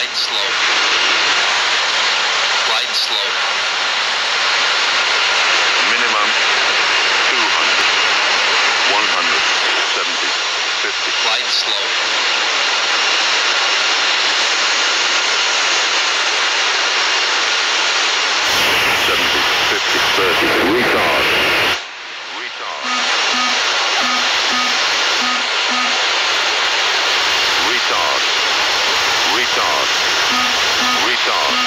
Glide slow. Glide slow. Minimum 200, 100, 70, 50. Glide slow. Retard.